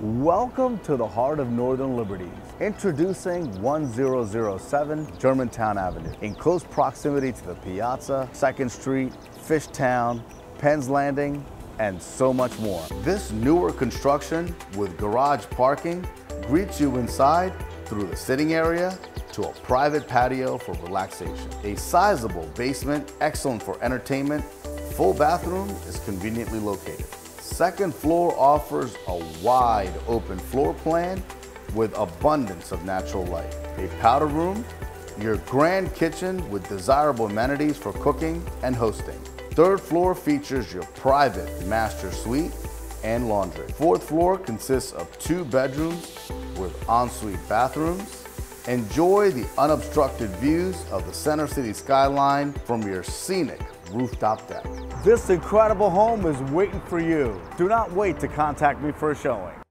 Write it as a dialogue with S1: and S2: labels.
S1: Welcome to the heart of Northern Liberties. Introducing 1007 Germantown Avenue. In close proximity to the Piazza, 2nd Street, Fishtown, Penn's Landing, and so much more. This newer construction with garage parking greets you inside through the sitting area to a private patio for relaxation. A sizable basement, excellent for entertainment, full bathroom is conveniently located. Second floor offers a wide open floor plan with abundance of natural light. A powder room, your grand kitchen with desirable amenities for cooking and hosting. Third floor features your private master suite and laundry. Fourth floor consists of two bedrooms with ensuite bathrooms. Enjoy the unobstructed views of the Center City skyline from your scenic rooftop deck. This incredible home is waiting for you. Do not wait to contact me for a showing.